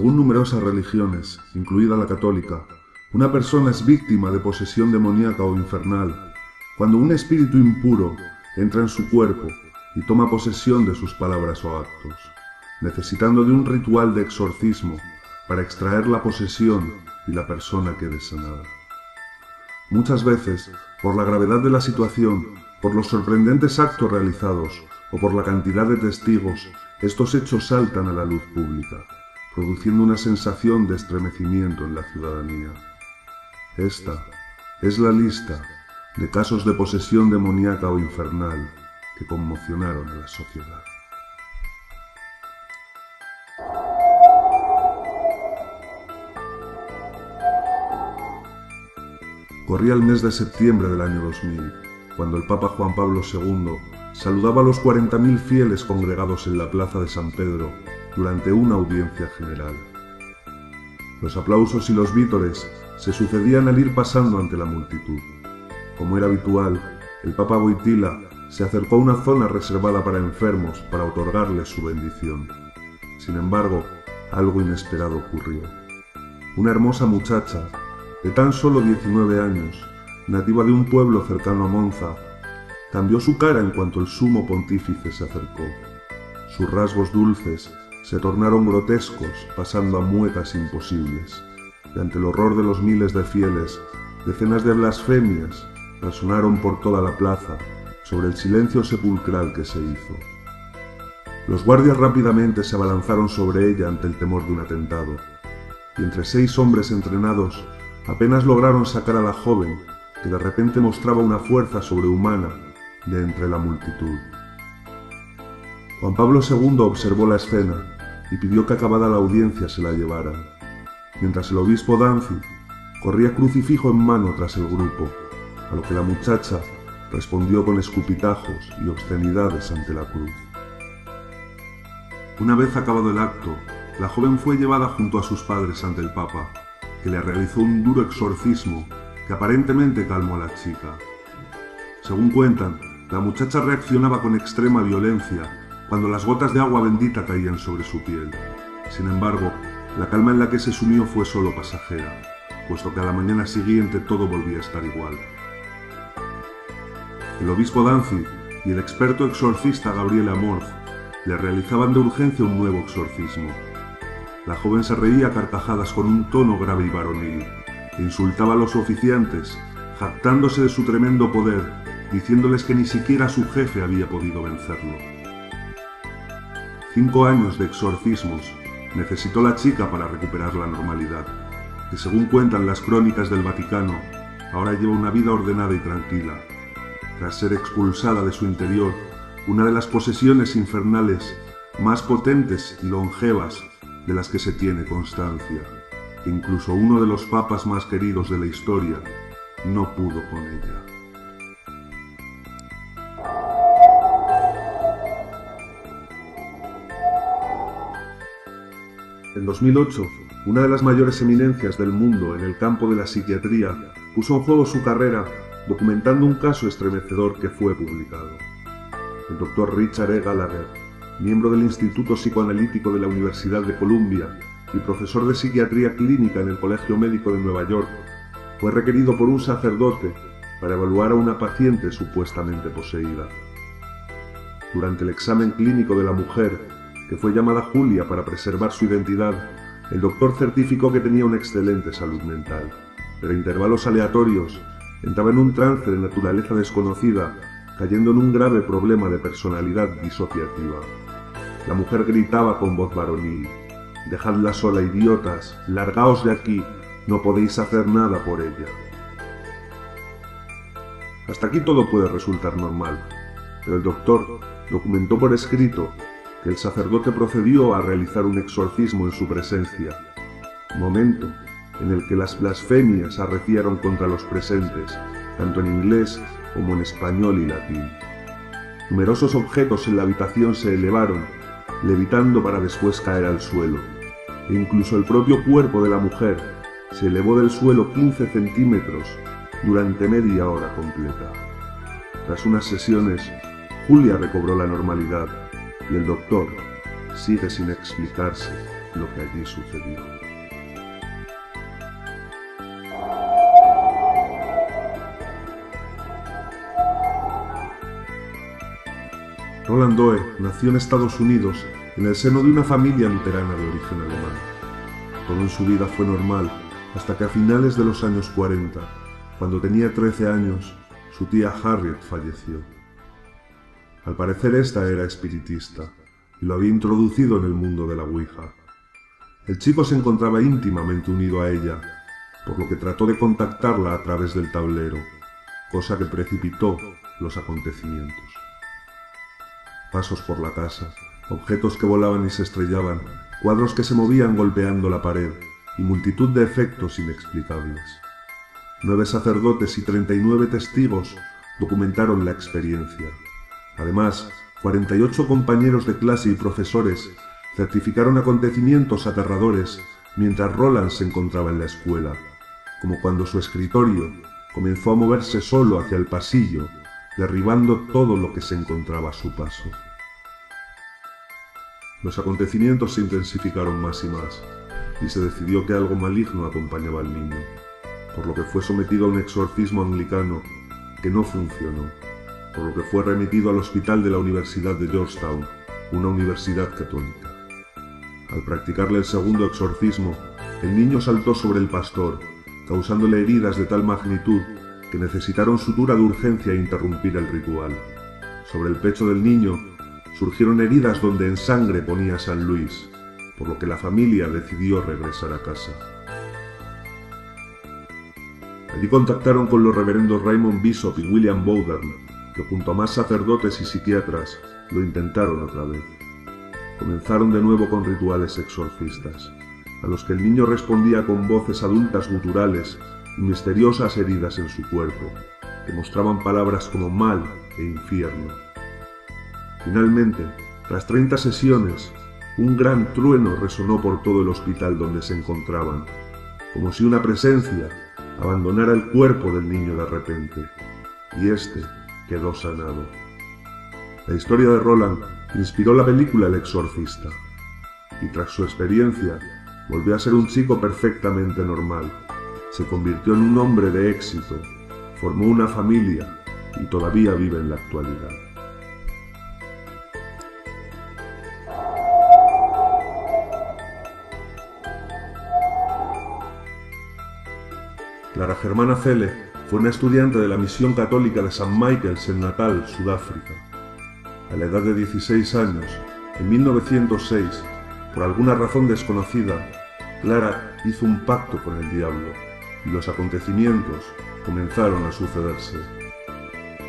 Según numerosas religiones, incluida la católica, una persona es víctima de posesión demoníaca o infernal cuando un espíritu impuro entra en su cuerpo y toma posesión de sus palabras o actos, necesitando de un ritual de exorcismo para extraer la posesión y la persona quede sanada. Muchas veces, por la gravedad de la situación, por los sorprendentes actos realizados o por la cantidad de testigos, estos hechos saltan a la luz pública, produciendo una sensación de estremecimiento en la ciudadanía. Esta es la lista de casos de posesión demoníaca o infernal que conmocionaron a la sociedad. Corría el mes de septiembre del año 2000, cuando el Papa Juan Pablo II saludaba a los 40.000 fieles congregados en la plaza de San Pedro durante una audiencia general. Los aplausos y los vítores se sucedían al ir pasando ante la multitud. Como era habitual, el Papa Boitila se acercó a una zona reservada para enfermos para otorgarles su bendición. Sin embargo, algo inesperado ocurrió. Una hermosa muchacha, de tan solo 19 años, nativa de un pueblo cercano a Monza, cambió su cara en cuanto el sumo pontífice se acercó. Sus rasgos dulces se tornaron grotescos, pasando a muecas imposibles, y ante el horror de los miles de fieles, decenas de blasfemias resonaron por toda la plaza sobre el silencio sepulcral que se hizo. Los guardias rápidamente se abalanzaron sobre ella ante el temor de un atentado, y entre seis hombres entrenados apenas lograron sacar a la joven, que de repente mostraba una fuerza sobrehumana de entre la multitud. Juan Pablo II observó la escena y pidió que acabada la audiencia se la llevaran, mientras el obispo Danzi corría crucifijo en mano tras el grupo, a lo que la muchacha respondió con escupitajos y obscenidades ante la cruz. Una vez acabado el acto, la joven fue llevada junto a sus padres ante el Papa, que le realizó un duro exorcismo que aparentemente calmó a la chica. Según cuentan, la muchacha reaccionaba con extrema violencia cuando las gotas de agua bendita caían sobre su piel. Sin embargo, la calma en la que se sumió fue solo pasajera, puesto que a la mañana siguiente todo volvía a estar igual. El obispo Danzig y el experto exorcista Gabriel Amorth le realizaban de urgencia un nuevo exorcismo. La joven se reía a carcajadas con un tono grave y varonil, e insultaba a los oficiantes, jactándose de su tremendo poder, diciéndoles que ni siquiera su jefe había podido vencerlo. Cinco años de exorcismos necesitó la chica para recuperar la normalidad, que según cuentan las crónicas del Vaticano, ahora lleva una vida ordenada y tranquila, tras ser expulsada de su interior una de las posesiones infernales más potentes y longevas de las que se tiene constancia, que incluso uno de los papas más queridos de la historia no pudo con ella. En 2008, una de las mayores eminencias del mundo en el campo de la psiquiatría puso en juego su carrera documentando un caso estremecedor que fue publicado. El doctor Richard E. Gallagher, miembro del Instituto Psicoanalítico de la Universidad de Columbia y profesor de psiquiatría clínica en el Colegio Médico de Nueva York, fue requerido por un sacerdote para evaluar a una paciente supuestamente poseída. Durante el examen clínico de la mujer, que fue llamada Julia para preservar su identidad, el doctor certificó que tenía una excelente salud mental, pero intervalos aleatorios entraba en un trance de naturaleza desconocida, cayendo en un grave problema de personalidad disociativa. La mujer gritaba con voz varonil, Dejadla sola, idiotas, largaos de aquí, no podéis hacer nada por ella. Hasta aquí todo puede resultar normal, pero el doctor documentó por escrito que el sacerdote procedió a realizar un exorcismo en su presencia, momento en el que las blasfemias arreciaron contra los presentes, tanto en inglés como en español y latín. Numerosos objetos en la habitación se elevaron, levitando para después caer al suelo, e incluso el propio cuerpo de la mujer se elevó del suelo 15 centímetros durante media hora completa. Tras unas sesiones, Julia recobró la normalidad y el doctor sigue sin explicarse lo que allí sucedió. Roland Doe nació en Estados Unidos en el seno de una familia luterana de origen alemán. Todo en su vida fue normal hasta que a finales de los años 40, cuando tenía 13 años, su tía Harriet falleció. Al parecer esta era espiritista y lo había introducido en el mundo de la Ouija. El chico se encontraba íntimamente unido a ella, por lo que trató de contactarla a través del tablero, cosa que precipitó los acontecimientos. Pasos por la casa, objetos que volaban y se estrellaban, cuadros que se movían golpeando la pared y multitud de efectos inexplicables. Nueve sacerdotes y 39 testigos documentaron la experiencia. Además, 48 compañeros de clase y profesores certificaron acontecimientos aterradores mientras Roland se encontraba en la escuela, como cuando su escritorio comenzó a moverse solo hacia el pasillo, derribando todo lo que se encontraba a su paso. Los acontecimientos se intensificaron más y más, y se decidió que algo maligno acompañaba al niño, por lo que fue sometido a un exorcismo anglicano que no funcionó, por lo que fue remitido al hospital de la Universidad de Georgetown, una universidad católica. Al practicarle el segundo exorcismo, el niño saltó sobre el pastor, causándole heridas de tal magnitud que necesitaron sutura de urgencia e interrumpir el ritual. Sobre el pecho del niño surgieron heridas donde en sangre ponía San Luis, por lo que la familia decidió regresar a casa. Allí contactaron con los reverendos Raymond Bishop y William Bowden, junto a más sacerdotes y psiquiatras lo intentaron otra vez. Comenzaron de nuevo con rituales exorcistas, a los que el niño respondía con voces adultas guturales y misteriosas heridas en su cuerpo, que mostraban palabras como mal e infierno. Finalmente, tras 30 sesiones, un gran trueno resonó por todo el hospital donde se encontraban, como si una presencia abandonara el cuerpo del niño de repente, y éste quedó sanado. La historia de Roland inspiró la película El exorcista, y tras su experiencia volvió a ser un chico perfectamente normal. Se convirtió en un hombre de éxito, formó una familia y todavía vive en la actualidad. Clara Germana fue una estudiante de la misión católica de St. Michael's en Natal, Sudáfrica. A la edad de 16 años, en 1906, por alguna razón desconocida, Clara hizo un pacto con el diablo y los acontecimientos comenzaron a sucederse.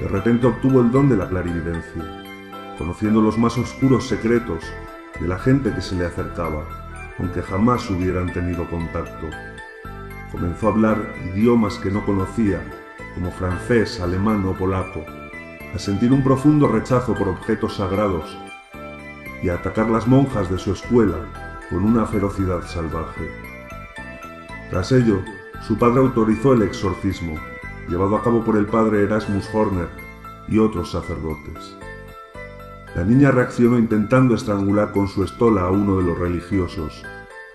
De repente obtuvo el don de la clarividencia, conociendo los más oscuros secretos de la gente que se le acercaba, aunque jamás hubieran tenido contacto. Comenzó a hablar idiomas que no conocía, como francés, alemán o polaco, a sentir un profundo rechazo por objetos sagrados y a atacar las monjas de su escuela con una ferocidad salvaje. Tras ello, su padre autorizó el exorcismo, llevado a cabo por el padre Erasmus Horner y otros sacerdotes. La niña reaccionó intentando estrangular con su estola a uno de los religiosos,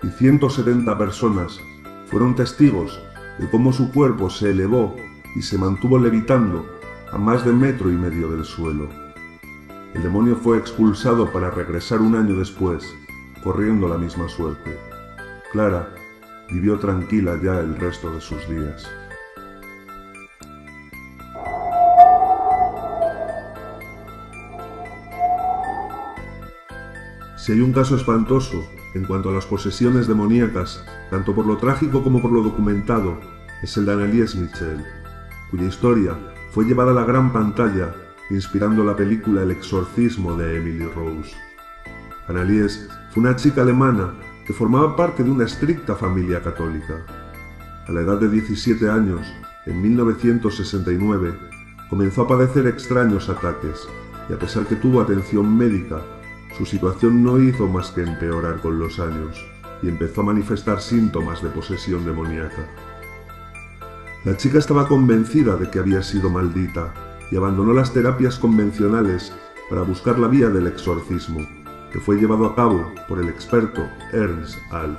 y 170 personas fueron testigos de cómo su cuerpo se elevó y se mantuvo levitando a más de metro y medio del suelo. El demonio fue expulsado para regresar un año después, corriendo la misma suerte. Clara vivió tranquila ya el resto de sus días. Si hay un caso espantoso en cuanto a las posesiones demoníacas, tanto por lo trágico como por lo documentado, es el de Annelies Michel, cuya historia fue llevada a la gran pantalla inspirando la película El exorcismo de Emily Rose. Annelies fue una chica alemana que formaba parte de una estricta familia católica. A la edad de 17 años, en 1969, comenzó a padecer extraños ataques y a pesar que tuvo atención médica, su situación no hizo más que empeorar con los años y empezó a manifestar síntomas de posesión demoníaca. La chica estaba convencida de que había sido maldita y abandonó las terapias convencionales para buscar la vía del exorcismo, que fue llevado a cabo por el experto Ernst Alt.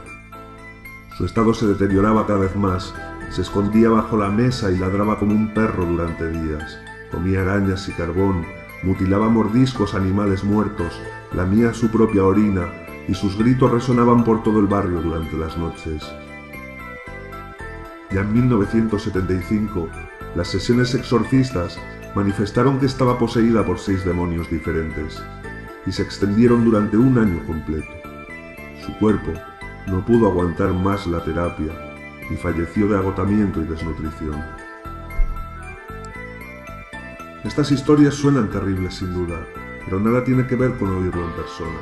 Su estado se deterioraba cada vez más, se escondía bajo la mesa y ladraba como un perro durante días, comía arañas y carbón, mutilaba mordiscos animales muertos, lamía su propia orina y sus gritos resonaban por todo el barrio durante las noches. Ya en 1975, las sesiones exorcistas manifestaron que estaba poseída por seis demonios diferentes y se extendieron durante un año completo. Su cuerpo no pudo aguantar más la terapia y falleció de agotamiento y desnutrición. Estas historias suenan terribles sin duda, pero nada tiene que ver con oírlo en persona.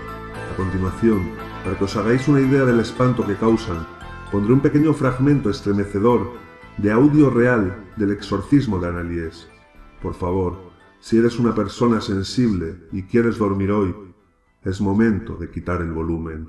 A continuación, para que os hagáis una idea del espanto que causan, pondré un pequeño fragmento estremecedor de audio real del exorcismo de Annelies. Por favor, si eres una persona sensible y quieres dormir hoy, es momento de quitar el volumen.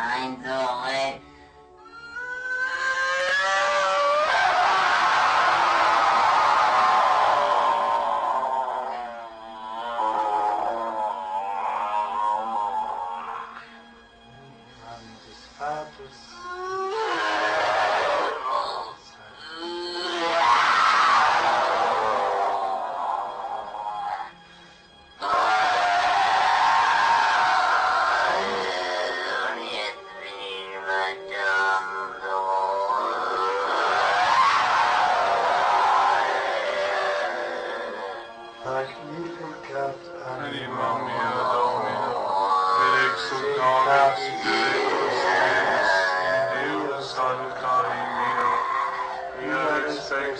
I'm going.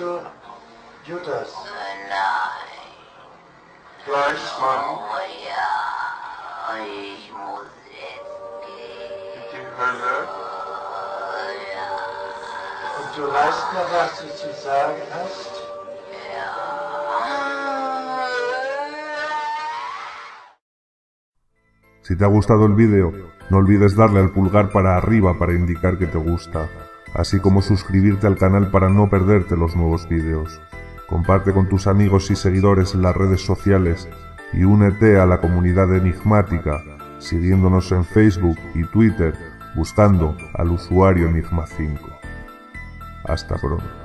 Wer bist du? Judas. Nein, Fleischmann, ja, ich muss jetzt gehen. die Hölle, ja. Und du weißt noch, was du zu sagen hast? Si te ha gustado el vídeo, no olvides darle al pulgar para arriba para indicar que te gusta, así como suscribirte al canal para no perderte los nuevos vídeos. Comparte con tus amigos y seguidores en las redes sociales y únete a la comunidad enigmática siguiéndonos en Facebook y Twitter buscando al usuario Enigma 5. Hasta pronto.